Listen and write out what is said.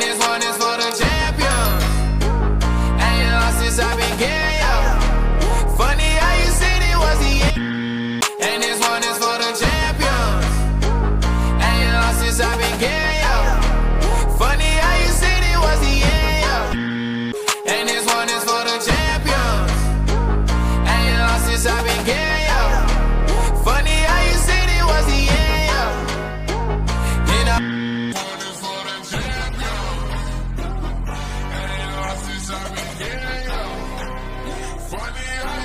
and this one is for Funny